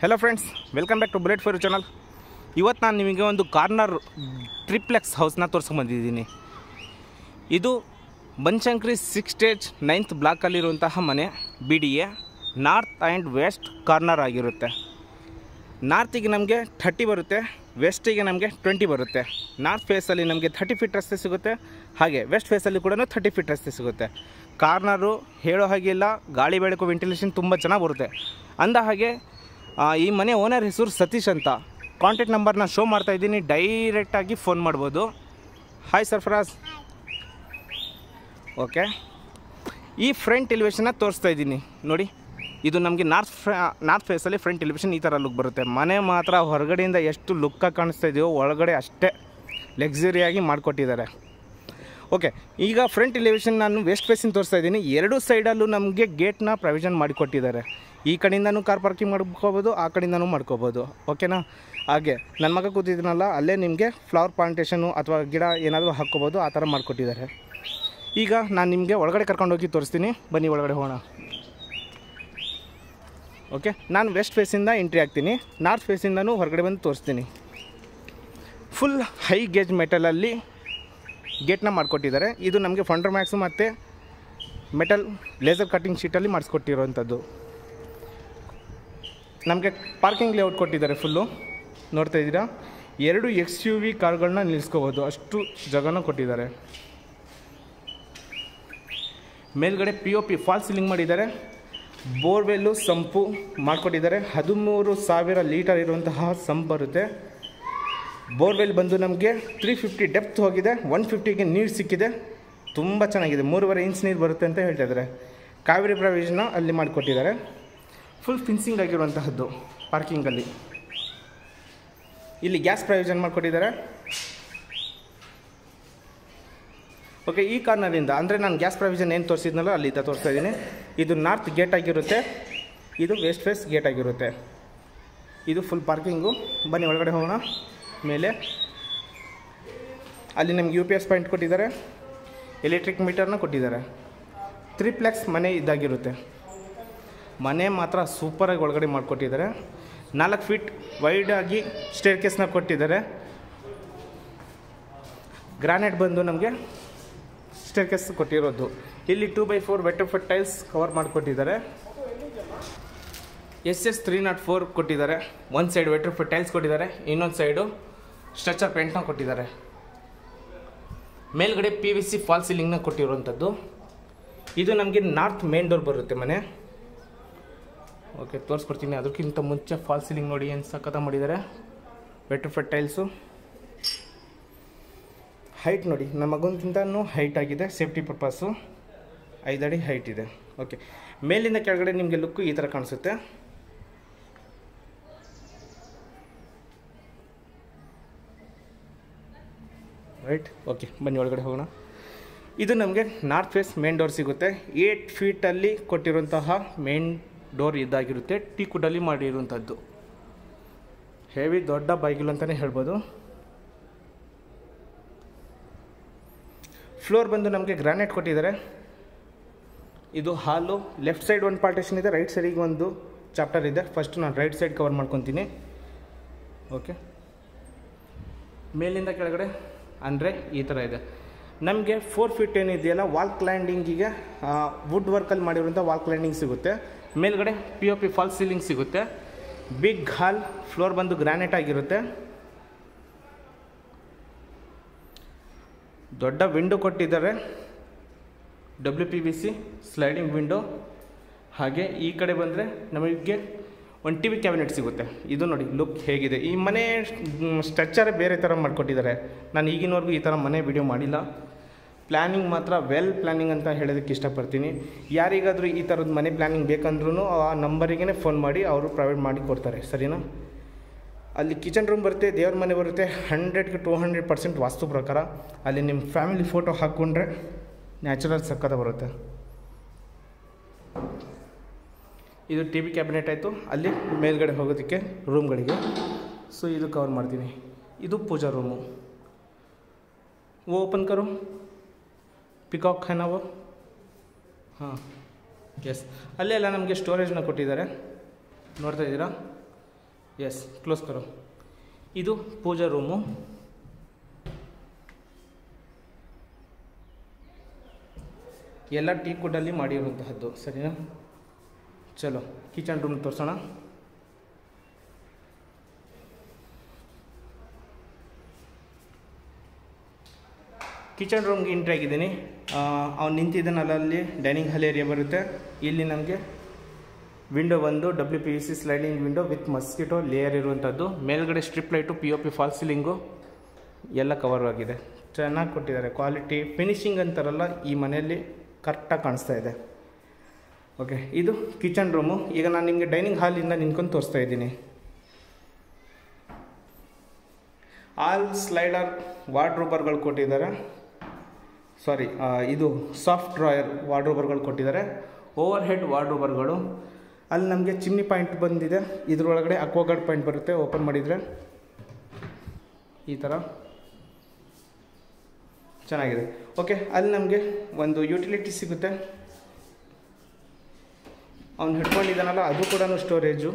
Hello friends welcome back to Bullet Fire channel ಇವತ್ತು ನಾನು ನಿಮಗೆ ಒಂದು ಕಾರ್ನರ್ ಟ್ರಿಪ್ಲೆಕ್ಸ್ ಹೌಸ್ನ ತೋರಿಸ್ಕೊಂಬಂದಿದ್ದೀನಿ ಇದು ಬನ್ಶಂಕ್ರಿ ಸಿಕ್ಸ್ ಸ್ಟೇಜ್ ನೈನ್ತ್ ಬ್ಲಾಕಲ್ಲಿರುವಂತಹ ಮನೆ B D A north and west corner ಆಗಿರುತ್ತೆ. ನಾರ್ತಿಗೆ ನಮಗೆ ಥರ್ಟಿ ಬರುತ್ತೆ ವೆಸ್ಟಿಗೆ ನಮಗೆ ಟ್ವೆಂಟಿ ಬರುತ್ತೆ. ನಾರ್ತ್ ಫೇಸಲ್ಲಿ ನಮಗೆ ಥರ್ಟಿ ಫೀಟ್ ರಸ್ತೆ ಸಿಗುತ್ತೆ, ಹಾಗೆ ವೆಸ್ಟ್ ಫೇಸಲ್ಲಿ ಕೂಡ ಥರ್ಟಿ ಫೀಟ್ ರಸ್ತೆ ಸಿಗುತ್ತೆ. ಕಾರ್ನರು ಹೇಳೋ ಹಾಗೆ ಇಲ್ಲ, ಗಾಳಿ ಬೆಳಕು ವೆಂಟಿಲೇಷನ್ ತುಂಬ ಚೆನ್ನಾಗಿ ಬರುತ್ತೆ. ಅಂದ ಹಾಗೆ ಈ ಮನೆ ಓನರ್ ಹೆಸರು ಸತೀಶ್ ಅಂತ. ಕಾಂಟ್ಯಾಕ್ಟ್ ನಂಬರ್ನ ಶೋ ಮಾಡ್ತಾ ಇದ್ದೀನಿ. ಡೈರೆಕ್ಟಾಗಿ ಫೋನ್ ಮಾಡ್ಬೋದು. ಹಾಯ್ ಸರ್ಫರಾಜ್ ಓಕೆ ಈ ಫ್ರಂಟ್ ಎಲಿವೇಶನ್ನ ತೋರಿಸ್ತಾ ಇದ್ದೀನಿ. ನೋಡಿ, ಇದು ನಮಗೆ ನಾರ್ತ್ ನಾರ್ತ್ ಫೇಸಲ್ಲಿ ಫ್ರಂಟ್ ಎಲಿವೇಶನ್ ಈ ಥರ ಲುಕ್ ಬರುತ್ತೆ. ಮನೆ ಮಾತ್ರ ಹೊರಗಡೆಯಿಂದ ಎಷ್ಟು ಲುಕ್ಕಾಗಿ ಕಾಣಿಸ್ತಾ ಇದೆಯೋ, ಒಳಗಡೆ ಅಷ್ಟೇ ಲಕ್ಸುರಿಯಾಗಿ ಮಾಡಿಕೊಟ್ಟಿದ್ದಾರೆ. ಓಕೆ, ಈಗ ಫ್ರಂಟ್ ಎಲಿವೇಷನ್ ನಾನು ವೆಸ್ಟ್ ಫೇಸಿಂಗ್ ತೋರಿಸ್ತಾ ಇದ್ದೀನಿ. ಎರಡು ಸೈಡಲ್ಲೂ ನಮಗೆ ಗೇಟ್ನ ಪ್ರೊವಿಷನ್ ಮಾಡಿಕೊಟ್ಟಿದ್ದಾರೆ ಈ ಕಡೆಯಿಂದನೂ ಕಾರ್ ಪಾರ್ಕಿಂಗ್ ಮಾಡ್ಕೋಬೋದು, ಆ ಕಡೆಯಿಂದನೂ ಮಾಡ್ಕೋಬೋದು. ಓಕೆನಾ? ಹಾಗೆ ನನ್ನ ಮಗ ಕೂತಿದ್ದೀನಲ್ಲ ಅಲ್ಲೇ ನಿಮಗೆ ಫ್ಲವರ್ ಪ್ಲಾಂಟೇಷನು ಅಥವಾ ಗಿಡ ಏನಾದರೂ ಹಾಕ್ಕೋಬೋದು, ಆ ಥರ ಮಾಡಿಕೊಟ್ಟಿದ್ದಾರೆ. ಈಗ ನಾನು ನಿಮಗೆ ಒಳಗಡೆ ಕರ್ಕೊಂಡೋಗಿ ತೋರಿಸ್ತೀನಿ. ಬನ್ನಿ ಒಳಗಡೆ ಹೋಗೋಣ. ಓಕೆ, ನಾನು ವೆಸ್ಟ್ ಫೇಸಿಂದ ಎಂಟ್ರಿ ಆಗ್ತೀನಿ ನಾರ್ತ್ ಫೇಸಿಂದನೂ ಹೊರಗಡೆ ಬಂದು ತೋರಿಸ್ತೀನಿ. ಫುಲ್ ಹೈ ಗೇಜ್ ಮೆಟಲಲ್ಲಿ ಗೇಟ್ನ ಮಾಡಿಕೊಟ್ಟಿದ್ದಾರೆ. ಇದು ನಮಗೆ ಫಂಡರ್ ಮ್ಯಾಕ್ಸು ಮತ್ತು ಮೆಟಲ್ ಲೇಸರ್ ಕಟ್ಟಿಂಗ್ ಶೀಟಲ್ಲಿ ಮಾಡಿಸ್ಕೊಟ್ಟಿರೋವಂಥದ್ದು ನಮಗೆ ಪಾರ್ಕಿಂಗ್ ಲೇಔಟ್ ಕೊಟ್ಟಿದ್ದಾರೆ ಫುಲ್ಲು ನೋಡ್ತಾ ಇದ್ದೀರಾ? ಎರಡು ಎಕ್ಸ್ ಯು ವಿ ಕಾರ್ಗಳನ್ನ ನಿಲ್ಲಿಸ್ಕೋಬೋದು ಅಷ್ಟು ಜಾಗನ ಕೊಟ್ಟಿದ್ದಾರೆ. ಮೇಲ್ಗಡೆ P O P fall ceiling ಮಾಡಿದ್ದಾರೆ. ಬೋರ್ವೆಲ್ಲು ಸಂಪು ಮಾಡಿಕೊಟ್ಟಿದ್ದಾರೆ. ಹದಿಮೂರು ಸಾವಿರ ಲೀಟರ್ ಇರುವಂತಹ ಸಂಪ್ ಬರುತ್ತೆ. ಬೋರ್ವೆಲ್ ಬಂದು ನಮಗೆ ತ್ರೀ ಫಿಫ್ಟಿ ಡೆಪ್ತ್ ಹೋಗಿದೆ ಒನ್ ಫಿಫ್ಟಿಗೆ ನೀರು ಸಿಕ್ಕಿದೆ. ತುಂಬ ಚೆನ್ನಾಗಿದೆ, ಮೂರುವರೆ ಇಂಚ್ ನೀರು ಬರುತ್ತೆ ಅಂತ ಹೇಳ್ತಾ ಇದ್ದಾರೆ. ಕಾವೇರಿ ಪ್ರವೇಶನ ಅಲ್ಲಿ ಮಾಡಿಕೊಟ್ಟಿದ್ದಾರೆ. ಫುಲ್ ಫಿನ್ಸಿಂಗ್ ಆಗಿರುವಂತಹದ್ದು ಪಾರ್ಕಿಂಗಲ್ಲಿ ಇಲ್ಲಿ ಗ್ಯಾಸ್ ಪ್ರಯೋಜನ ಮಾಡಿಕೊಟ್ಟಿದ್ದಾರೆ. ಓಕೆ ಈ ಕಾರ್ನರಿಂದ ಅಂದರೆ ನಾನು ಗ್ಯಾಸ್ ಪ್ರೊವಿಷನ್ ಏನು ತೋರಿಸಿದ್ನಲ್ಲ ಅಲ್ಲಿಂದ ತೋರಿಸ್ತಾ ಇದ್ದೀನಿ. ಇದು ನಾರ್ತ್ ಗೇಟ್ ಆಗಿರುತ್ತೆ. ಇದು ವೆಸ್ಟ್ ಫೇಸ್ ಗೇಟ್ ಆಗಿರುತ್ತೆ. ಇದು ಫುಲ್ ಪಾರ್ಕಿಂಗು ಬನ್ನಿ, ಒಳಗಡೆ ಹೋಗೋಣ. ಮೇಲೆ. ಅಲ್ಲಿ ನಮ್ಗೆ ಯು ಪಿ ಎಸ್ ಪಾಯಿಂಟ್ ಕೊಟ್ಟಿದ್ದಾರೆ. ಎಲೆಕ್ಟ್ರಿಕ್ ಮೀಟರ್ನ ಕೊಟ್ಟಿದ್ದಾರೆ. ತ್ರಿಪ್ಲೆಕ್ಸ್ ಮನೆ ಇದಾಗಿರುತ್ತೆ ಮನೆ ಮಾತ್ರ ಸೂಪರಾಗಿ ಒಳಗಡೆ ಮಾಡಿಕೊಟ್ಟಿದ್ದಾರೆ. ನಾಲ್ಕು ಫೀಟ್ ವೈಡಾಗಿ ಸ್ಟೇರ್ ಕೇಸ್ನ ಕೊಟ್ಟಿದ್ದಾರೆ. ಗ್ರಾನೈಟ್ ಬಂದು ನಮಗೆ ಸ್ಟೇರ್ ಕೇಸ್ ಕೊಟ್ಟಿರೋದು. ಇಲ್ಲಿ two by four wet tiles cover ಮಾಡಿಕೊಟ್ಟಿದ್ದಾರೆ. S S three nought four ಕೊಟ್ಟಿದ್ದಾರೆ. ಒಂದು ಸೈಡ್ ವೆಟ್ರ್ ಫಟ್ ಟೈಲ್ಸ್ ಕೊಟ್ಟಿದ್ದಾರೆ. ಇನ್ನೊಂದು ಸೈಡು ಸ್ಟ್ರಕ್ಚರ್ ಪೇಂಟ್ನ ಕೊಟ್ಟಿದ್ದಾರೆ. ಮೇಲ್ಗಡೆ ಪಿ ವಿ ಸಿ ಫಾಲ್ ಸೀಲಿಂಗ್ನ ಕೊಟ್ಟಿರುವಂಥದ್ದು ಇದು ನಮಗೆ ನಾರ್ತ್ ಮೇನ್ ಡೋರ್ ಬರುತ್ತೆ ಮನೆ. ಓಕೆ ತೋರಿಸ್ಕೊಡ್ತೀನಿ. ಅದಕ್ಕಿಂತ ಮುಂಚೆ ಫಾಲ್ ಸೀಲಿಂಗ್ ನೋಡಿ ಏನು ಸಖತ ಮಾಡಿದ್ದಾರೆ. ವೆಟ್ರ್ ಫಟ್ ಟೈಲ್ಸು ಹೈಟ್ ನೋಡಿ, ನಮ್ಮ ಮಗನಿಗಿಂತನೂ ಹೈಟ್ ಆಗಿದೆ. ಸೇಫ್ಟಿ ಪರ್ಪಸ್ಸು ಅಡಿ ಹೈಟ್ ಇದೆ. ಓಕೆ ಮೇಲಿಂದ ಕೆಳಗಡೆ ನಿಮಗೆ ಲುಕ್ಕು ಈ ಥರ ಕಾಣಿಸುತ್ತೆ. ರೈಟ್ ಓಕೆ ಬನ್ನಿ ಒಳಗಡೆ ಹೋಗೋಣ. ಇದು ನಮಗೆ ನಾರ್ತ್ ಫೇಸ್ ಮೇನ್ ಡೋರ್ ಸಿಗುತ್ತೆ. ಏಟ್ ಫೀಟಲ್ಲಿ ಕೊಟ್ಟಿರುವಂತಹ ಮೇನ್ ಡೋರ್ ಇದಾಗಿರುತ್ತೆ. ಟೀಕುಡಲ್ಲಿ ಮಾಡಿರುವಂಥದ್ದು. ಹೆವಿ ದೊಡ್ಡ ಬೈಗಿಲ್ ಅಂತಲೇ ಹೇಳ್ಬೋದು. ಫ್ಲೋರ್ ಬಂದು ನಮಗೆ ಗ್ರಾನೈಟ್ ಕೊಟ್ಟಿದ್ದಾರೆ. ಇದು ಹಾಲು ಲೆಫ್ಟ್ ಸೈಡ್ ಒಂದು ಪಾರ್ಟೇಷನ್ ಇದೆ. ರೈಟ್ ಸೈಡಿಗೆ ಒಂದು ಚಾಪ್ಟರ್ ಇದೆ. ಫಸ್ಟ್ ನಾನು ರೈಟ್ ಸೈಡ್ ಕವರ್ ಮಾಡ್ಕೊತೀನಿ. ಓಕೆ ಮೇಲಿಂದ ಕೆಳಗಡೆ ಅಂದರೆ ಈ ಥರ ಇದೆ. ನಮಗೆ ಫೋರ್ ಫೀಟ್ ಏನಿದೆಯಲ್ಲ ವಾಲ್ ಕ್ಲ್ಯಾಂಡಿಂಗಿಗೆ ವುಡ್ ವರ್ಕಲ್ಲಿ ಮಾಡಿರುವಂಥ ವಾಲ್ ಕ್ಲ್ಯಾಂಡಿಂಗ್ ಸಿಗುತ್ತೆ. ಮೇಲ್ಗಡೆ P O P fall ceiling ಸಿಗುತ್ತೆ. ಬಿಗ್ ಹಾಲ್ ಫ್ಲೋರ್ ಬಂದು ಗ್ರಾನೈಟ್ ಆಗಿರುತ್ತೆ. ದೊಡ್ಡ ವಿಂಡೋ ಕೊಟ್ಟಿದ್ದಾರೆ. W P V C sliding window ಹಾಗೆ ಈ ಕಡೆ ಬಂದರೆ ನಮಗೆ ಒಂದು ಟಿ ವಿ ಕ್ಯಾಬಿನೆಟ್ ಸಿಗುತ್ತೆ. ಇದು ನೋಡಿ, ಲುಕ್ ಹೇಗಿದೆ. ಈ ಮನೆ ಸ್ಟ್ರಕ್ಚರ್ ಬೇರೆ ಥರ ಮಾಡಿಕೊಟ್ಟಿದ್ದಾರೆ. ನಾನು ಈಗಿನವರೆಗೂ ಈ ಥರ ಮನೆ ವಿಡಿಯೋ ಮಾಡಿಲ್ಲ. ಪ್ಲ್ಯಾನಿಂಗ್ ಮಾತ್ರ ವೆಲ್ ಪ್ಲ್ಯಾನಿಂಗ್ ಅಂತ ಹೇಳೋದಕ್ಕೆ ಇಷ್ಟಪಡ್ತೀನಿ. ಯಾರಿಗಾದರೂ ಈ ಥರದ ಮನೆ ಪ್ಲ್ಯಾನಿಂಗ್ ಬೇಕಂದ್ರೂ ಆ ನಂಬರಿಗೇ ಫೋನ್ ಮಾಡಿ ಅವರು ಪ್ರೊವೈಡ್ ಮಾಡಿ ಕೊಡ್ತಾರೆ. ಸರಿನಾ? ಅಲ್ಲಿ ಕಿಚನ್ ರೂಮ್ ಬರುತ್ತೆ, ದೇವ್ರ ಮನೆ ಬರುತ್ತೆ ಹಂಡ್ರೆಡ್ಗೆ ಟು ಹಂಡ್ರೆಡ್ ಪರ್ಸೆಂಟ್ ವಾಸ್ತು ಪ್ರಕಾರ. ಅಲ್ಲಿ ನಿಮ್ಮ ಫ್ಯಾಮಿಲಿ ಫೋಟೋ ಹಾಕ್ಕೊಂಡ್ರೆ ನ್ಯಾಚುರಲ್ ಸಕ್ಕತ್ತ ಬರುತ್ತೆ. ಇದು ಟಿ ವಿ ಕ್ಯಾಬಿನೆಟ್ ಆಯಿತು ಅಲ್ಲಿ ಮೇಲ್ಗಡೆ ಹೋಗೋದಕ್ಕೆ ರೂಮ್ಗಳಿಗೆ ಸೊ ಇದು ಕವರ್ ಮಾಡ್ತೀನಿ ಇದು ಪೂಜಾ ರೂಮು ಓಪನ್ ಕರು ಪಿಕಾಕ್ है ना वो ಹಾಂ ಎಸ್ ಅಲ್ಲೇ ಎಲ್ಲ ನಮಗೆ ಸ್ಟೋರೇಜ್ನ ಕೊಟ್ಟಿದ್ದಾರೆ ನೋಡ್ತಾ ಇದ್ದೀರಾ ಎಸ್ ಕ್ಲೋಸ್ ಕರೋ ಇದು ಪೂಜಾ ರೂಮು ಎಲ್ಲ ಟೀ ಕುಡ್ಡಲ್ಲಿ ಮಾಡಿರುವಂತಹದ್ದು ಸರಿನಾ ಚಲೋ ಕಿಚನ್ ರೂಮ್ ತೋರಿಸೋಣ. ಕಿಚನ್ ರೂಮ್ಗೆ ಎಂಟ್ರಿ ಆಗಿದ್ದೀನಿ. ಅವ್ನು ನಿಂತಿದ್ದಾನಲ್ಲ ಅಲ್ಲಿ ಡೈನಿಂಗ್ ಹಾಲ್ ಏರಿಯಾ ಬರುತ್ತೆ. ಇಲ್ಲಿ ನಮಗೆ ವಿಂಡೋ ಬಂದು W P U C sliding window with mosquito layer ಇರುವಂಥದ್ದು. ಮೇಲ್ಗಡೆ strip light P O P fall ceiling ಎಲ್ಲ ಕವರ್ ಆಗಿದೆ. ಚೆನ್ನಾಗಿ ಕೊಟ್ಟಿದ್ದಾರೆ ಕ್ವಾಲಿಟಿ ಫಿನಿಶಿಂಗ್ ಅಂತಾರಲ್ಲ, ಈ ಮನೆಯಲ್ಲಿ ಕರೆಕ್ಟಾಗಿ ಕಾಣಿಸ್ತಾ ಇದೆ. ಓಕೆ ಇದು ಕಿಚನ್ ರೂಮು ಈಗ ನಾನು ನಿಮಗೆ ಡೈನಿಂಗ್ ಹಾಲಿಂದ ನಿಂತ್ಕೊಂಡು ತೋರಿಸ್ತಾ ಇದ್ದೀನಿ. ಆಲ್ ಸ್ಲೈಡರ್ ವಾರ್ಡ್ರೂಬರ್ಗಳು ಕೊಟ್ಟಿದ್ದಾರೆ. ಸಾರಿ ಇದು ಸಾಫ್ಟ್ ಡ್ರಾಯರ್ ವಾರ್ಡ್ರೂಬರ್ಗಳು ಕೊಟ್ಟಿದ್ದಾರೆ. ಓವರ್ ಹೆಡ್ ವಾರ್ಡ್ರೂಬರ್ಗಳು ಅಲ್ಲಿ ನಮಗೆ ಚಿಮ್ನಿ ಪಾಯಿಂಟ್ ಬಂದಿದೆ. ಇದ್ರೊಳಗಡೆ ಅಕ್ವಾಗಾರ್ಡ್ ಪಾಯಿಂಟ್ ಬರುತ್ತೆ ಓಪನ್ ಮಾಡಿದರೆ. ಈ ಥರ ಚೆನ್ನಾಗಿದೆ. ಓಕೆ ಅಲ್ಲಿ ನಮಗೆ ಒಂದು ಯುಟಿಲಿಟಿ ಸಿಗುತ್ತೆ. ಅವ್ನು ಹಿಡ್ಕೊಂಡಿದ್ದಾನಲ್ಲ, ಅದು ಕೂಡ ಸ್ಟೋರೇಜು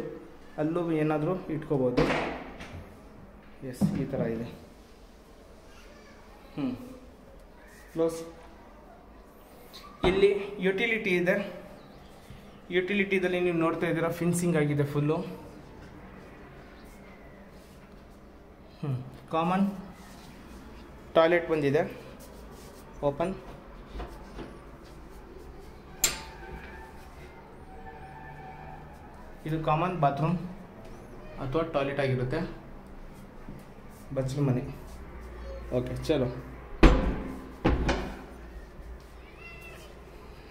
ಅಲ್ಲೂ ಏನಾದರೂ ಇಟ್ಕೋಬೋದು. ಎಸ್ ಈ ಥರ ಇದೆ. ಹ್ಞೂ ಕ್ಲೋಸ್ ಇಲ್ಲಿ ಯುಟಿಲಿಟಿ ಇದೆ. ಯುಟಿಲಿಟಿದಲ್ಲಿ ನೀವು ನೋಡ್ತಾ ಇದ್ದೀರಾ ಫಿನ್ಸಿಂಗ್ ಆಗಿದೆ ಫುಲ್ಲು ಹ್ಞೂ ಕಾಮನ್ ಟಾಯ್ಲೆಟ್ ಬಂದಿದೆ. ಓಪನ್ ಇದು ಕಾಮನ್ ಬಾತ್ರೂಮ್ ಅಥವಾ ಟಾಯ್ಲೆಟ್ ಆಗಿರುತ್ತೆ. ಬಚ್ಚಲು ಮನೆ. ಓಕೆ, ಚಲೋ.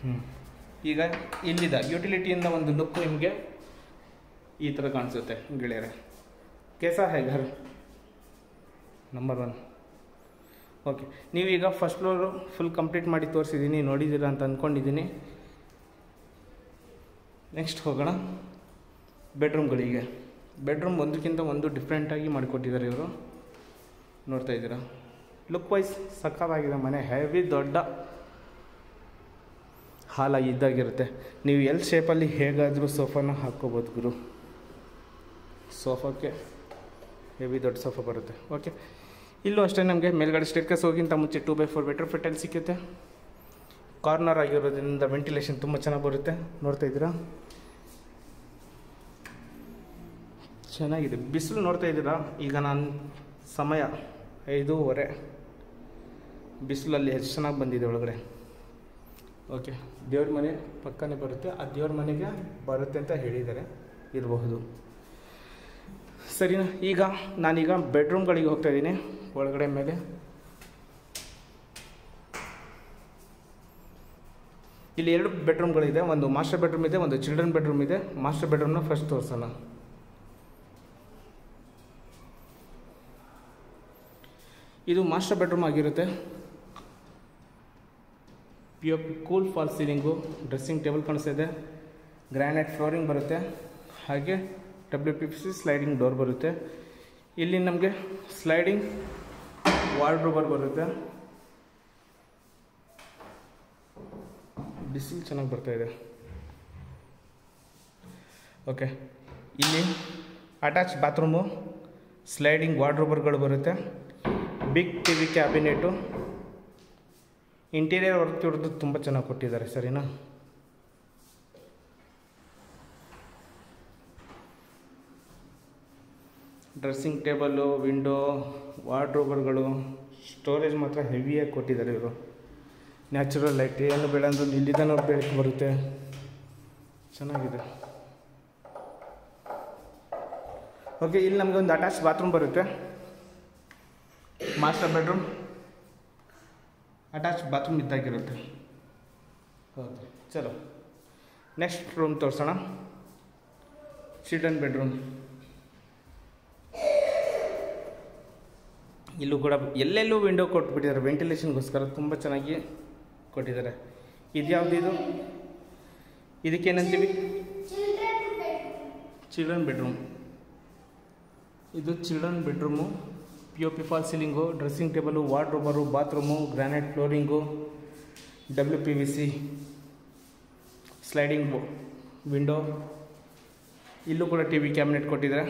ಹ್ಞೂ ಈಗ ಇಲ್ಲಿದ ಯುಟಿಲಿಟಿಯಿಂದ ಒಂದು ಲುಕ್ ನಿಮಗೆ ಈ ಥರ ಕಾಣಿಸುತ್ತೆ, ಗೆಳೆಯರೆ. ಕೇಸ ಹೇ ಘರ್? ನಂಬರ್ ಒನ್ ಓಕೆ, ನೀವೀಗ ಫಸ್ಟ್ ಫ್ಲೋರು ಫುಲ್ ಕಂಪ್ಲೀಟ್ ಮಾಡಿ ತೋರಿಸಿದ್ದೀನಿ ನೋಡಿದ್ದೀರಾ ಅಂತ ಅಂದ್ಕೊಂಡಿದ್ದೀನಿ ನೆಕ್ಸ್ಟ್ ಹೋಗೋಣ. ಬೆಡ್ರೂಮ್ಗಳಿಗೆ ಬೆಡ್ರೂಮ್ ಒಂದಕ್ಕಿಂತ ಒಂದು ಡಿಫ್ರೆಂಟಾಗಿ ಮಾಡಿಕೊಟ್ಟಿದ್ದಾರೆ ಇವರು. ನೋಡ್ತಾ ಇದ್ದೀರಾ? ಲುಕ್ ವೈಸ್ ಸಕ್ಕತ್ತಾಗಿದೆ ಮನೆ. ಹೆವಿ ದೊಡ್ಡ ಹಾಲಾಗಿ ಇದ್ದಾಗಿರುತ್ತೆ. ನೀವು ಎಲ್ ಶೇಪಲ್ಲಿ ಹೇಗಾದರೂ ಸೋಫಾನ ಹಾಕ್ಕೋಬೋದು ಗುರು. ಸೋಫಾಕ್ಕೆ ಹೆವಿ ದೊಡ್ಡ ಸೋಫಾ ಬರುತ್ತೆ. ಓಕೆ ಇಲ್ಲೂ ಅಷ್ಟೇ ನಮಗೆ ಮೇಲ್ಗಡೆ ಸ್ಟೇರ್ಕಸ್ ಹೋಗಿಂತ ಮುಂಚೆ ಟೂ ಬೈ ಫೋರ್ ಬೆಟ್ರ್ ಫಿಟ್ಟಲ್ಲಿ ಸಿಕ್ಕುತ್ತೆ. ಕಾರ್ನರ್ ಆಗಿರೋದ್ರಿಂದ ವೆಂಟಿಲೇಷನ್ ತುಂಬ ಚೆನ್ನಾಗಿ ಬರುತ್ತೆ. ನೋಡ್ತಾ ಇದ್ದೀರಾ? ಚೆನ್ನಾಗಿದೆ. ಬಿಸಿಲು ನೋಡ್ತಾ ಇದ್ದೀರಾ? ಈಗ ನಾನು ಸಮಯ ಐದೂವರೆ. ಬಿಸಿಲಲ್ಲಿ ಎಷ್ಟು ಚೆನ್ನಾಗಿ ಬಂದಿದೆ ಒಳಗಡೆ. ಓಕೆ, ದೇವ್ರ ಮನೆ ಪಕ್ಕನೇ ಬರುತ್ತೆ. ಆ ದೇವ್ರ ಮನೆಗೆ ಬರುತ್ತೆ ಅಂತ ಹೇಳಿದ್ದಾರೆ. ಇರಬಹುದು. ಸರಿನಾ? ಈಗ ನಾನೀಗ ಬೆಡ್ರೂಮ್ಗಳಿಗೆ ಹೋಗ್ತಾ ಇದ್ದೀನಿ. ಒಳಗಡೆ ಮೇಲೆ. ಇಲ್ಲಿ ಎರಡು ಬೆಡ್ರೂಮ್ಗಳಿದೆ. ಒಂದು ಮಾಸ್ಟರ್ ಬೆಡ್ರೂಮ್ ಇದೆ, ಒಂದು ಚಿಲ್ಡ್ರನ್ ಬೆಡ್ರೂಮ್ ಇದೆ. ಮಾಸ್ಟರ್ ಬೆಡ್ರೂಮ್ನ ಫಸ್ಟ್ ತೋರಿಸೋಣ. ಇದು ಮಾಸ್ಟರ್ ಬೆಡ್ರೂಮ್ ಆಗಿರುತ್ತೆ. P O P cool fall ceiling dressing table ಕಾಣಿಸ್ತಾ ಇದೆ. ಗ್ರ್ಯಾನೈಟ್ ಫ್ಲೋರಿಂಗ್ ಬರುತ್ತೆ. ಹಾಗೆ W P C sliding door ಬರುತ್ತೆ. ಇಲ್ಲಿ ನಮಗೆ ಸ್ಲೈಡಿಂಗ್ ವಾರ್ಡ್ರೋಬರ್ ಬರುತ್ತೆ. ಬಿಸಿಲು ಚೆನ್ನಾಗಿ ಬರ್ತಾ ಇದೆ. ಓಕೆ ಇಲ್ಲಿ ಅಟ್ಯಾಚ್ ಬಾತ್ರೂಮು ಸ್ಲೈಡಿಂಗ್ ವಾರ್ಡ್ರೋಬರ್ಗಳು ಬರುತ್ತೆ. Big T V cabinet. Interior work ಇವ್ರದ್ದು ತುಂಬ ಚೆನ್ನಾಗಿ ಕೊಟ್ಟಿದ್ದಾರೆ, ಸರಿನಾ? ಡ್ರೆಸ್ಸಿಂಗ್ ಟೇಬಲ್ಲು, ವಿಂಡೋ ವಾರ್ಡ್ರೋಬರ್ಗಳು ಸ್ಟೋರೇಜ್ ಮಾತ್ರ ಹೆವಿಯಾಗಿ ಕೊಟ್ಟಿದ್ದಾರೆ ಇವರು. ನ್ಯಾಚುರಲ್ ಲೈಟ್, ಏನು ಬೇಡ ಅಂದ್ರೆ ಇಲ್ಲಿಂದ ಬೆಳಕು ಬರುತ್ತೆ. ಚೆನ್ನಾಗಿದೆ. ಓಕೆ ಇಲ್ಲಿ ನಮಗೆ ಒಂದು ಅಟ್ಯಾಚ್ ಬಾತ್ರೂಮ್ ಬರುತ್ತೆ. ಮಾಸ್ಟರ್ ಬೆಡ್ರೂಮ್ ಅಟ್ಯಾಚ್ ಬಾತ್ರೂಮ್ ಇದ್ದಾಗಿರುತ್ತೆ. ಹೌದು. ಚಲೋ. ನೆಕ್ಸ್ಟ್ ರೂಮ್ ತೋರಿಸೋಣ. ಚಿಲ್ಡ್ರನ್ ಬೆಡ್ರೂಮ್ ಇಲ್ಲೂ ಕೂಡ ಎಲ್ಲೆಲ್ಲೂ ವಿಂಡೋ ಕೊಟ್ಬಿಟ್ಟಿದ್ದಾರೆ. ವೆಂಟಿಲೇಷನ್ಗೋಸ್ಕರ ತುಂಬ ಚೆನ್ನಾಗಿ ಕೊಟ್ಟಿದ್ದಾರೆ. ಇದ್ಯಾವುದು ಇದು? ಇದಕ್ಕೇನಂತೀವಿ? ಚಿಲ್ಡ್ರನ್ ಬೆಡ್ರೂಮ್ ಇದು children bedroom P O P fall ceiling dressing table wardrobe bathroom granite flooring W P V C sliding window ಇಲ್ಲೂ ಕೂಡ ಟಿ ವಿ ಕ್ಯಾಬಿನೆಟ್ ಕೊಟ್ಟಿದ್ದಾರೆ.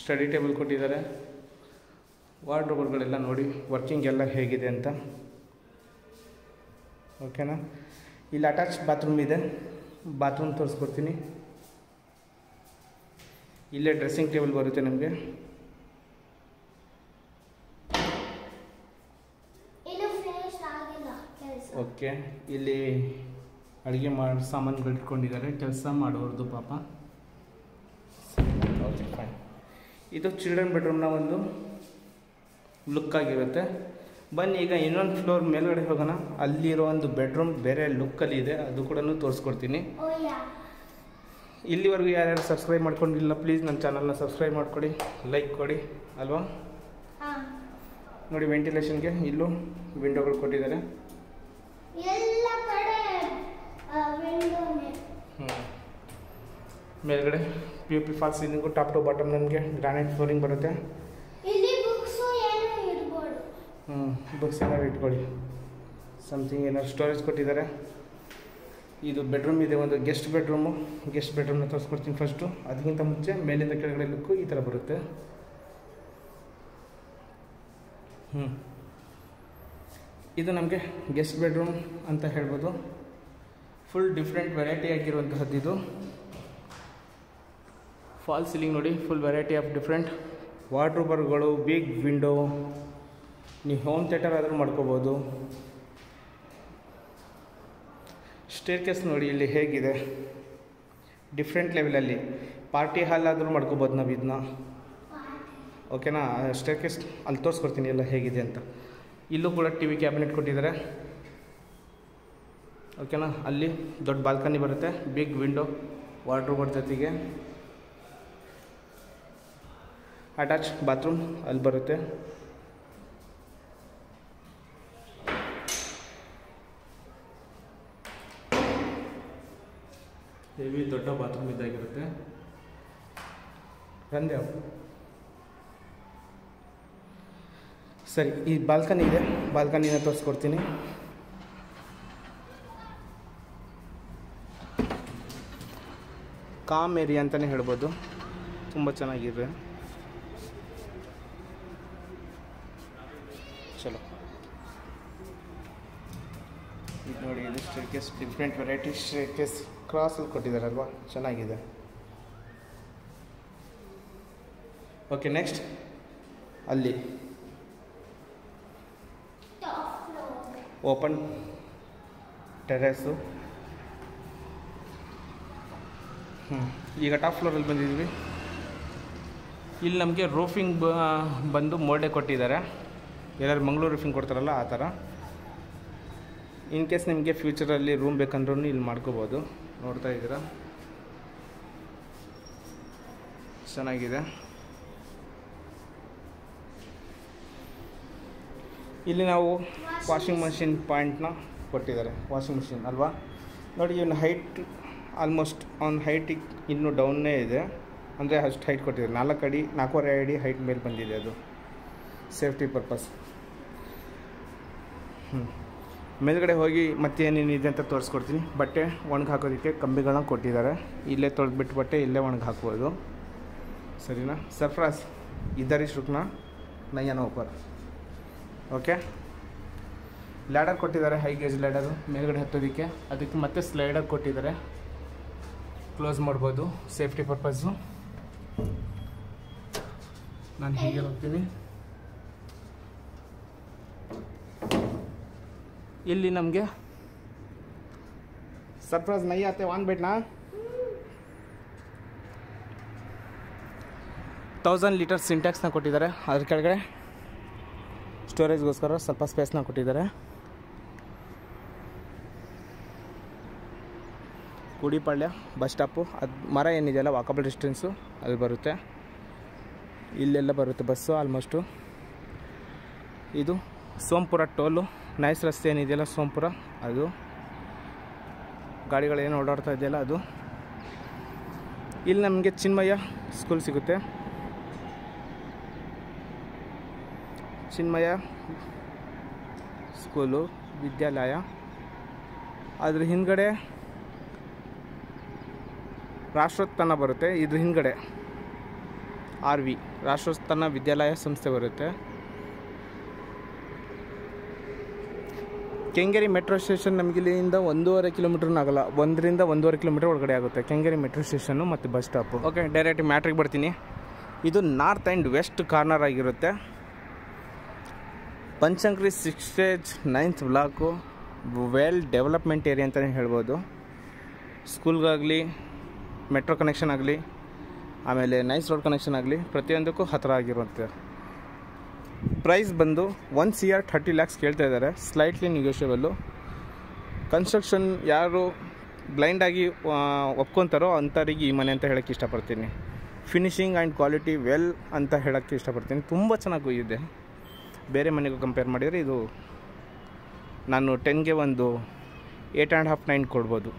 ಸ್ಟಡಿ ಟೇಬಲ್ ಕೊಟ್ಟಿದ್ದಾರೆ. ವಾರ್ಡ್ರೋಬರ್ಗಳೆಲ್ಲ ನೋಡಿ ವರ್ಕಿಂಗ್ ಎಲ್ಲ ಹೇಗಿದೆ ಅಂತ. ಓಕೆನಾ ಇಲ್ಲಿ ಅಟ್ಯಾಚ್ ಬಾತ್ರೂಮ್ ಇದೆ. ಬಾತ್ರೂಮ್ ತೋರಿಸ್ಕೊಡ್ತೀನಿ. ಇಲ್ಲೇ ಡ್ರೆಸ್ಸಿಂಗ್ ಟೇಬಲ್ ಬರುತ್ತೆ ನಮಗೆ ಇನ್ನು ಫಿನಿಶ್ ಆಗಿಲ್ಲ ಕೆಲಸ ಓಕೆ ಇಲ್ಲಿ ಅಡುಗೆ ಮಾಡಿ ಸಾಮಾನುಗಳು ಇಟ್ಕೊಂಡಿದ್ದಾರೆ ಕೆಲಸ ಮಾಡೋರ್ದು ಪಾಪ. ಓಕೆ ಫೈನ್ ಇದು ಚಿಲ್ಡ್ರನ್ ಬೆಡ್ರೂಮ್ನ ಒಂದು ಲುಕ್ ಆಗಿರುತ್ತೆ. ಬನ್ನಿ ಈಗ ಇನ್ನೊಂದು ಫ್ಲೋರ್ ಮೇಲ್ಗಡೆ ಹೋಗೋಣ. ಅಲ್ಲಿರೋ ಒಂದು ಬೆಡ್ರೂಮ್ ಬೇರೆ ಲುಕ್ಕಲ್ಲಿ ಇದೆ ಅದು ಕೂಡ ತೋರಿಸ್ಕೊಡ್ತೀನಿ. ಇಲ್ಲಿವರೆಗೂ ಯಾರ್ಯಾರು ಸಬ್ಸ್ಕ್ರೈಬ್ ಮಾಡ್ಕೊಂಡಿಲ್ಲ ಪ್ಲೀಸ್ ನನ್ನ ಚಾನಲ್ನ ಸಬ್ಸ್ಕ್ರೈಬ್ ಮಾಡ್ಕೊಡಿ ಲೈಕ್ ಕೊಡಿ ಅಲ್ವಾ? ನೋಡಿ ವೆಂಟಿಲೇಷನ್ಗೆ ಇಲ್ಲೂ ವಿಂಡೋಗಳು ಕೊಟ್ಟಿದ್ದಾರೆ. ಎಲ್ಲ ಕಡೆ ವಿಂಡೋನೆ ಮೇಲ್ಗಡೆ P U P fall ceiling top to bottom ನಮಗೆ ಗ್ರಾನೈಟ್ ಫ್ಲೋರಿಂಗ್ ಬರುತ್ತೆ. ಇಲ್ಲಿ ಬುಕ್ಸು ಏನು ಹ್ಞೂ ಬುಕ್ಸ್ ಏನಾದ್ರು ಇಟ್ಕೊಳ್ಳಿ. ಸಮಥಿಂಗ್ ಏನಾದ್ರು ಸ್ಟೋರೇಜ್ ಕೊಟ್ಟಿದ್ದಾರೆ. ಇದು ಬೆಡ್ರೂಮ್ ಇದೆ ಒಂದು ಗೆಸ್ಟ್ ಬೆಡ್ರೂಮು ಗೆಸ್ಟ್ ಬೆಡ್ರೂಮ್ನ ತೋರಿಸ್ಕೊಡ್ತೀನಿ ಫಸ್ಟು ಅದಕ್ಕಿಂತ ಮುಂಚೆ ಮೇಲಿಂದ ಕೆಳಗಡೆ ಲುಕ್ಕು ಈ ಥರ ಬರುತ್ತೆ. ಹ್ಞೂ ಇದು ನಮಗೆ ಗೆಸ್ಟ್ ಬೆಡ್ರೂಮ್ ಅಂತ ಹೇಳ್ಬೋದು. ಫುಲ್ ಡಿಫ್ರೆಂಟ್ ವೆರೈಟಿ ಆಗಿರುವಂತಹದ್ದು ಇದು. ಫಾಲ್ ಸೀಲಿಂಗ್ ನೋಡಿ ಫುಲ್ ವೆರೈಟಿ ಆಫ್ ಡಿಫ್ರೆಂಟ್ ವಾರ್ಡ್ರೋಬರ್ಗಳು ಬಿಗ್ ವಿಂಡೋ ನೀವು ಹೋಮ್ ಥಿಯೇಟರ್ ಆದರೂ ಮಾಡ್ಕೋಬೋದು. ಸ್ಟೇರ್ ಕೇಸ್ ನೋಡಿ ಇಲ್ಲಿ ಹೇಗಿದೆ. ಡಿಫ್ರೆಂಟ್ ಲೆವೆಲಲ್ಲಿ ಪಾರ್ಟಿ ಹಾಲ್ ಆದರೂ ಮಾಡ್ಕೋಬೋದು ನಾವು ಇದನ್ನ ಓಕೆನಾ ಸ್ಟೇರ್ ಕೇಸ್ ಅಲ್ಲಿ ತೋರಿಸ್ಕೊಡ್ತೀನಿ ಎಲ್ಲ ಹೇಗಿದೆ ಅಂತ. ಇಲ್ಲೂ ಕೂಡ ಟಿ ವಿ ಕ್ಯಾಬಿನೆಟ್ ಕೊಟ್ಟಿದ್ದಾರೆ ಓಕೆನಾ ಅಲ್ಲಿ ದೊಡ್ಡ ಬಾಲ್ಕನಿ ಬರುತ್ತೆ ಬಿಗ್ ವಿಂಡೋ ವಾರ್ಡ್ರೋಬರ್ ಜೊತೆಗೆ. ಅಟ್ಯಾಚ್ ಬಾತ್ರೂಮ್ ಅಲ್ಲಿ ಬರುತ್ತೆ. ಹೆವಿ ದೊಡ್ಡ ಬಾತ್ರೂಮ್ ಇದ್ದಾಗಿರುತ್ತೆ. ರಂದೆ ಸರಿ, ಈ ಬಾಲ್ಕನಿ ಇದೆ. ಬಾಲ್ಕನಿನ ತೋರಿಸ್ಕೊಡ್ತೀನಿ. ಕಾಮ್ ಏರಿಯಾ ಅಂತಲೇ ಹೇಳ್ಬೋದು. ತುಂಬ ಚೆನ್ನಾಗಿದೆ. ಚಲೋ. ಇದು ನೋಡಿ, ಇದು ಸ್ಟೇರ್ಕೇಸ್ ಡಿಫ್ರೆಂಟ್ ವೆರೈಟಿ ಸ್ಟೇರ್ಕೇಸ್ ಕ್ರಾಸಲ್ಲಿ ಕೊಟ್ಟಿದ್ದಾರಲ್ವಾ ಚೆನ್ನಾಗಿದೆ. ಓಕೆ ನೆಕ್ಸ್ಟ್ ಅಲ್ಲಿ ಟಾಪ್ ಫ್ಲೋರ್ ಓಪನ್ ಟೆರೆಸು. ಹ್ಞೂ ಈಗ ಟಾಪ್ ಫ್ಲೋರಲ್ಲಿ ಬಂದಿದ್ವಿ ಇಲ್ಲಿ ನಮಗೆ ರೂಫಿಂಗ್ ಬ, ಬಂದು ಮೋಲ್ಡೆ ಕೊಟ್ಟಿದ್ದಾರೆ. ಎಲ್ಲರೂ ಮಂಗಳೂರು ರೂಫಿಂಗ್ ಕೊಡ್ತಾರಲ್ಲ, ಆ ಥರ. ಇನ್ ಕೇಸ್ ನಿಮಗೆ ಫ್ಯೂಚರಲ್ಲಿ ರೂಮ್ ಬೇಕಂದ್ರೂ ಇಲ್ಲಿ ಮಾಡ್ಕೋಬೋದು. ನೋಡ್ತಾ ಇದ್ದೀರಾ? ಚೆನ್ನಾಗಿದೆ. ಇಲ್ಲಿ ನಾವು ವಾಷಿಂಗ್ ಮಷಿನ್ ಪಾಯಿಂಟ್ನ ಕೊಟ್ಟಿದ್ದಾರೆ. ವಾಷಿಂಗ್ ಮಷಿನ್ ಅಲ್ವಾ? ನೋಡಿ, ಇವನು ಹೈಟ್ ಆಲ್ಮೋಸ್ಟ್ ಅವ್ನ ಹೈಟಿಗೆ ಇನ್ನೂ ಡೌನ್ನೇ ಇದೆ. ಅಂದರೆ ಅಷ್ಟು ಹೈಟ್ ಕೊಟ್ಟಿದ್ದಾರೆ. ನಾಲ್ಕು ಅಡಿ, ನಾಲ್ಕೂವರೆ ಅಡಿ ಹೈಟ್ ಮೇಲೆ ಬಂದಿದೆ ಅದು. ಸೇಫ್ಟಿ ಪರ್ಪಸ್ ಹ್ಞೂ ಮೇಲ್ಗಡೆ ಹೋಗಿ ಮತ್ತೆ ಏನೇನಿದೆ ಅಂತ ತೋರಿಸ್ಕೊಡ್ತೀನಿ. ಬಟ್ಟೆ ಒಣಗಿ ಹಾಕೋದಕ್ಕೆ ಕಂಬಿಗಳನ್ನ ಕೊಟ್ಟಿದ್ದಾರೆ. ಇಲ್ಲೇ ತೊಳೆದ್ಬಿಟ್ಟು ಬಟ್ಟೆ ಇಲ್ಲೇ ಒಣಗಿ ಹಾಕ್ಬೋದು. ಸರಿನಾ? ಸರ್ಫ್ರಾಸ್ ಇದ್ದಾರೆ ಶುಕ್ನ ನಯ್ಯನ ಓಪರ್ ಓಕೆ ಲ್ಯಾಡರ್ ಕೊಟ್ಟಿದ್ದಾರೆ ಹೈ ಗೇಜ್ ಲ್ಯಾಡರು ಮೇಲ್ಗಡೆ ಹತ್ತೋದಕ್ಕೆ. ಅದಕ್ಕೆ ಮತ್ತೆ ಸ್ಲೈಡರ್ ಕೊಟ್ಟಿದ್ದಾರೆ. ಕ್ಲೋಸ್ ಮಾಡ್ಬೋದು ಸೇಫ್ಟಿ ಪರ್ಪಸ್ಸು ನಾನು ಹೀಗೆ ಹೋಗ್ತೀನಿ. ಇಲ್ಲಿ ನಮಗೆ ಸರ್ಪ್ರೈಸ್ ನೈ ಆತೆ ವಾನ್ ಬೆಟ್ನಾ ತೌಸಂಡ್ ಲೀಟರ್ ಸಿಂಟ್ಯಾಕ್ಸ್ನ ಕೊಟ್ಟಿದ್ದಾರೆ. ಅದ್ರ ಕೆಳಗಡೆ ಸ್ಟೋರೇಜ್ಗೋಸ್ಕರ ಸ್ವಲ್ಪ ಸ್ಪೇಸ್ನ ಕೊಟ್ಟಿದ್ದಾರೆ. ಕುಡಿಪಾಳ್ಯ ಬಸ್ ಸ್ಟಾಪು, ಅದು ಮರ ಏನಿದೆಯಲ್ಲ ವಾಕಬಲ್ ಡಿಸ್ಟೆನ್ಸು ಅಲ್ಲಿ ಬರುತ್ತೆ. ಇಲ್ಲೆಲ್ಲ ಬರುತ್ತೆ ಬಸ್ಸು ಆಲ್ಮೋಸ್ಟು ಇದು ಸೋಂಪುರ ಟೋಲು. ನೈಸ್ ರಸ್ತೆ ಏನಿದೆಯಲ್ಲ ಸೋಂಪುರ, ಅದು. ಗಾಡಿಗಳೇನು ಓಡಾಡ್ತಾ ಇದೆಯಲ್ಲ ಅದು. ಇಲ್ಲಿ ನಮಗೆ ಚಿನ್ಮಯ್ಯ ಸ್ಕೂಲ್ ಸಿಗುತ್ತೆ. ಚಿನ್ಮಯ ಸ್ಕೂಲು, ವಿದ್ಯಾಲಯ. ಅದ್ರ ಹಿಂದ್ಗಡೆ ರಾಷ್ಟ್ರೋತ್ಥಾನ ಬರುತ್ತೆ. ಇದ್ರ ಹಿಂದ್ಗಡೆ ಆರ್ ವಿ, ರಾಷ್ಟ್ರೋತ್ಥಾನ ವಿದ್ಯಾಲಯ ಸಂಸ್ಥೆ ಬರುತ್ತೆ. ಕೆಂಗೇರಿ ಮೆಟ್ರೋ ಸ್ಟೇಷನ್ ನಮಗೆ ಇಲ್ಲಿಂದ ಒಂದೂವರೆ ಕಿಲೋಮೀಟರ್ ಆಗಲ್ಲ ಒಂದರಿಂದ ಒಂದೂವರೆ ಕಿಲೋಮೀಟರ್ ಒಳಗಡೆ ಆಗುತ್ತೆ. ಕೆಂಗೇರಿ ಮೆಟ್ರೋ ಸ್ಟೇಷನ್ನು ಮತ್ತು ಬಸ್ ಸ್ಟಾಪು. ಓಕೆ, ಡೈರೆಕ್ಟ್ ಮ್ಯಾಟ್ರಿಗೆ ಬರ್ತೀನಿ. ಇದು ನಾರ್ತ್ ಆ್ಯಂಡ್ ವೆಸ್ಟ್ ಕಾರ್ನರ್ ಆಗಿರುತ್ತೆ. ಪಂಚಂಕ್ರಿ six stage ninth block well development area ಅಂತಲೇ ಹೇಳ್ಬೋದು. ಸ್ಕೂಲ್ಗಾಗಲಿ ಮೆಟ್ರೋ ಕನೆಕ್ಷನ್ ಆಗಲಿ, ಆಮೇಲೆ ನೈಸ್ ರೋಡ್ ಕನೆಕ್ಷನ್ ಆಗಲಿ, ಪ್ರತಿಯೊಂದಕ್ಕೂ ಹತ್ತಿರ ಆಗಿರುವಂತೆ ಪ್ರೈಸ್ ಬಂದು one C R thirty lakhs ಕೇಳ್ತಾ ಇದ್ದಾರೆ. ಸ್ಲೈಟ್ಲಿ ನೆಗೋಷಿಯಬಲ್ಲು ಕನ್ಸ್ಟ್ರಕ್ಷನ್ ಯಾರು ಬ್ಲೈಂಡಾಗಿ ಒಪ್ಕೊತಾರೋ ಅಂಥವ್ರಿಗೆ ಈ ಮನೆ ಅಂತ ಹೇಳೋಕ್ಕೆ ಇಷ್ಟಪಡ್ತೀನಿ. ಫಿನಿಶಿಂಗ್ ಆ್ಯಂಡ್ ಕ್ವಾಲಿಟಿ ವೆಲ್ ಅಂತ ಹೇಳೋಕ್ಕೆ ಇಷ್ಟಪಡ್ತೀನಿ. ತುಂಬ ಚೆನ್ನಾಗೂ ಇದೆ ಬೇರೆ ಮನೆಗೂ ಕಂಪೇರ್ ಮಾಡಿದರೆ ಇದು ನಾನು ಟೆನ್ಗೆ ಒಂದು ಏಟ್ ಆ್ಯಂಡ್ ಹಾಫ್ ನೈನ್ ಕೊಡ್ಬೋದು.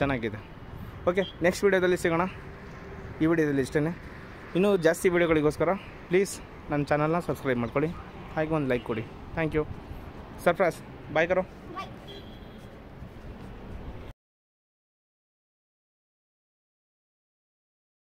ಚೆನ್ನಾಗಿದೆ. ಓಕೆ ನೆಕ್ಸ್ಟ್ ವೀಡಿಯೋದಲ್ಲಿ ಸಿಗೋಣ. ಈ ವಿಡಿಯೋದಲ್ಲಿ ಇಷ್ಟೇ ಇನ್ನೂ ಜಾಸ್ತಿ ವೀಡಿಯೋಗಳಿಗೋಸ್ಕರ ಪ್ಲೀಸ್ ನನ್ನ ಚಾನಲ್ನ ಸಬ್ಸ್ಕ್ರೈಬ್ ಮಾಡ್ಕೊಳ್ಳಿ. ಹಾಗೆ ಒಂದು ಲೈಕ್ ಕೊಡಿ. Thank you surprise bye Karo.